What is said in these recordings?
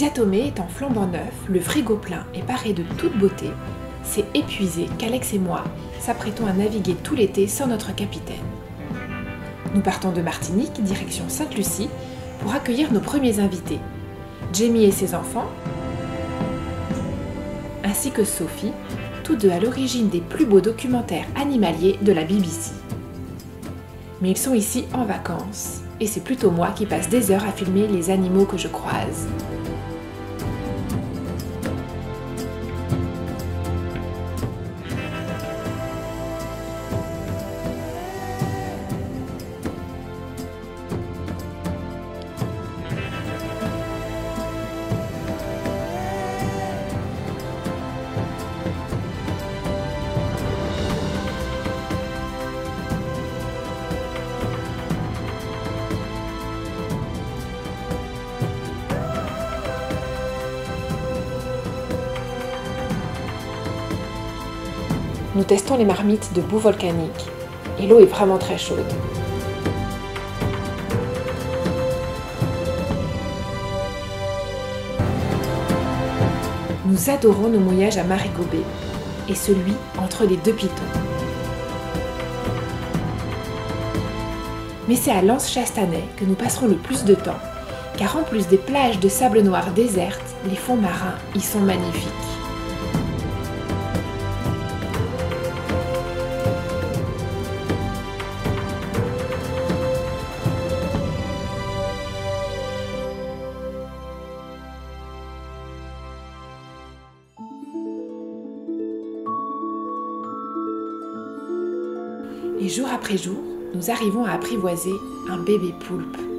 Diatomée étant flambant neuf, le frigo plein et paré de toute beauté, c'est épuisé qu'Alex et moi s'apprêtons à naviguer tout l'été sans notre capitaine. Nous partons de Martinique, direction Sainte-Lucie, pour accueillir nos premiers invités, Jamie et ses enfants, ainsi que Sophie, tous deux à l'origine des plus beaux documentaires animaliers de la BBC. Mais ils sont ici en vacances, et c'est plutôt moi qui passe des heures à filmer les animaux que je croise. Nous testons les marmites de boue volcanique et l'eau est vraiment très chaude. Nous adorons nos mouillages à Marigobé et celui entre les deux pitons. Mais c'est à Lens-Chastanay que nous passerons le plus de temps, car en plus des plages de sable noir désertes, les fonds marins y sont magnifiques. Et jour après jour, nous arrivons à apprivoiser un bébé poulpe.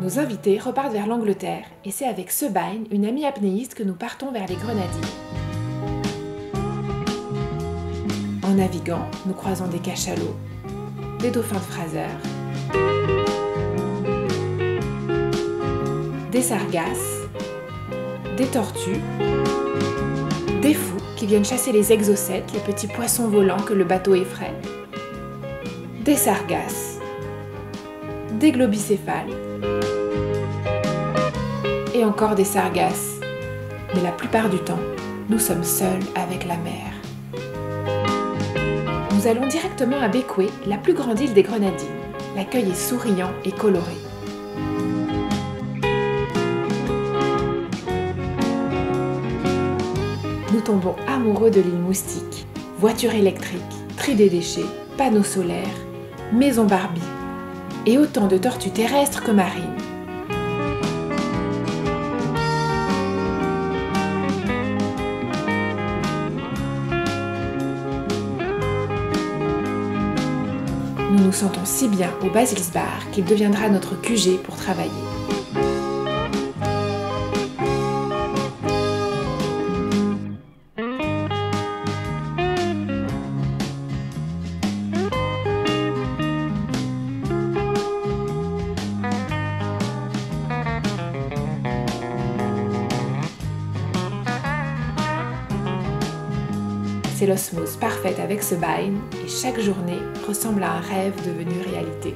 Nos invités repartent vers l'Angleterre et c'est avec Sebaine, une amie apnéiste, que nous partons vers les Grenadines. En naviguant, nous croisons des cachalots, des dauphins de Fraser, des sargasses, des tortues, des fous qui viennent chasser les exocètes, les petits poissons volants que le bateau effraie, des sargasses, des globicéphales, et encore des sargasses. Mais la plupart du temps, nous sommes seuls avec la mer. Nous allons directement à Bécoué, la plus grande île des Grenadines. L'accueil est souriant et coloré. Nous tombons amoureux de l'île Moustique. Voiture électrique, tri des déchets, panneaux solaires, maison Barbie et autant de tortues terrestres que marines. Nous nous sentons si bien au Basilsbar qu'il deviendra notre QG pour travailler. C'est l'osmose parfaite avec ce Bain et chaque journée ressemble à un rêve devenu réalité.